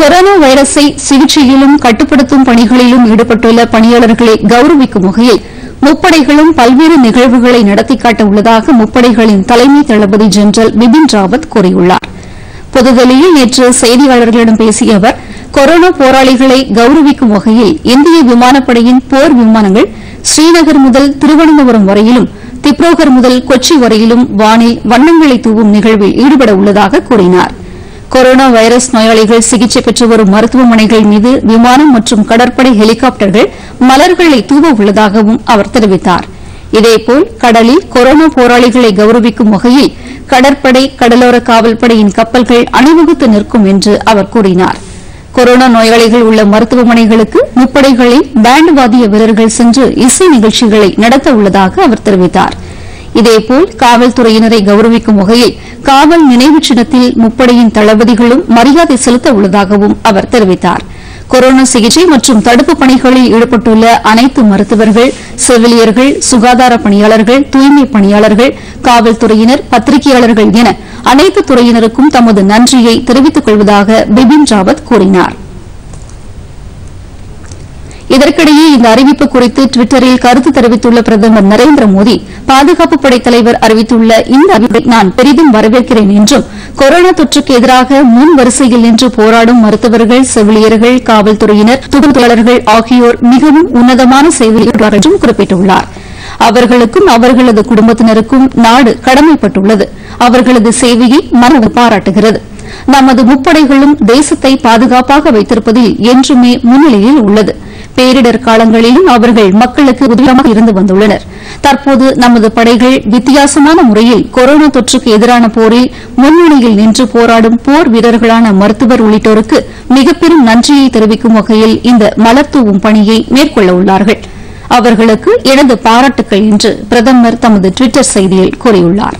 Corona வைரஸை சிகிச்சையிலும் கட்டுப்படுத்தும் பணிகளிலும் ஈடுபட்டுள்ள பணியாளர்களை கௌரவிக்கும் வகையில் முப்படைகளும் பல்வேறு நிகழ்வுகளை நடத்தி காட்ட உள்ளதாக முப்படைகளின் தலைமை தளபதி ஜெனரல் பிபின் ராவத் கூறியுள்ளார். புதுதில்லியில் நேற்று செய்தியாளர்களிடம் பேசிய அவர் கொரோனா போராளிகளை கௌரவிக்கும் வகையில் இந்திய விமானப்படையின் போர் விமானங்கள் ஸ்ரீநகர் முதல் திருவனந்தபுரம் வரையிலும் திப்ரோகர் முதல் கொச்சி வரையிலும் வானில் வண்ணங்களை தூவும் நிகழ்வில் ஈடுபட உள்ளதாக கூறினார். கொரோனா வைரஸ் நோயாளிகள் சிகிச்சை பெற்று வரும் மருத்துவமனைகள் மீது விமானம் மற்றும் கடற்படை ஹெலிகாப்டர்கள் மலர்களை தூவ உள்ளதாகவும் அவர் தெரிவித்தார். இதேபோல் கடலில் கொரோனா போராளிகளை கௌரவிக்கும் வகையில் கடற்படை கடலோர காவல்படையின் கப்பல்கள் அணிவகுத்து நிற்கும் என்று அவர் கூறினார். கொரோனா நோயாளிகள் உள்ள மருத்துவமனைகளுக்கு முப்படைகளில் பேண்ட் வாதிய வீரர்கள் சென்று இசை நிகழ்ச்சிகளை நடத்த உள்ளதாக அவர் தெரிவித்தார். இதேபோல் காவல்துறையினரை கௌரவிக்கும் வகையில் காவல் நினைவு சின்னத்தில் முப்படையின் தளபதிகளும் மரியாதை செலுத்த உள்ளதாகவும் அவர் தெரிவித்தார். கொரோனா சிகிச்சை மற்றும் தடுப்பு பணிகளில் ஈடுபட்டுள்ள அனைத்து மருத்துவர்கள் செவிலியர்கள் சுகாதார பணியாளர்கள் தூய்மை பணியாளர்கள் காவல்துறையினர் பத்திரிகையாளர்கள் என அனைத்து துறையினருக்கும் தமது நன்றியை தெரிவித்துக் கொள்வதாக பிபின் ராவத் கூறினார். இதற்கிடையே இந்த அறிவிப்பு குறித்து டுவிட்டரில் கருத்து தெரிவித்துள்ள பிரதமர் நரேந்திர மோடி பாதுகாப்பு படை தலைவர் அறிவித்துள்ள இந்த அறிவிப்பை நான் பெரிதும் வரவேற்கிறேன் என்றும் கொரோனா தொற்றுக்கு எதிராக முன் வரிசையில் நின்று போராடும் மருத்துவர்கள் செவிலியர்கள் காவல்துறையினர் துப்புரவாளர்கள் ஆகியோர் மிகவும் உன்னதமான சேவையில் என்றும் குறிப்பிட்டுள்ளார். அவர்களுக்கும் அவர்களது குடும்பத்தினருக்கும் நாடு கடமைப்பட்டுள்ளது. அவர்களது சேவையை மனது பாராட்டுகிறது. நமது முப்படைகளும் தேசத்தை பாதுகாப்பாக வைத்திருப்பதில் என்றுமே முன்னிலையில் உள்ளது. பேரிடர் காலங்களிலும் அவர்கள் மக்களுக்கு உதவியாக இருந்து வந்துள்ளனர். தற்போது நமது படைகள் வித்தியாசமான முறையில் கொரோனா தொற்றுக்கு எதிரான போரில் முன்னணியில் நின்று போராடும் போர் வீரர்களான மருத்துவர் உள்ளிட்டோருக்கு மிகப்பெரும் நன்றியை தெரிவிக்கும் வகையில் இந்த மலர் தூவும் பணியை மேற்கொள்ள உள்ளார்கள். அவர்களுக்கு எனது பாராட்டுக்கள் என்று பிரதமர் தமது டுவிட்டர் செய்தியில் கூறியுள்ளாா்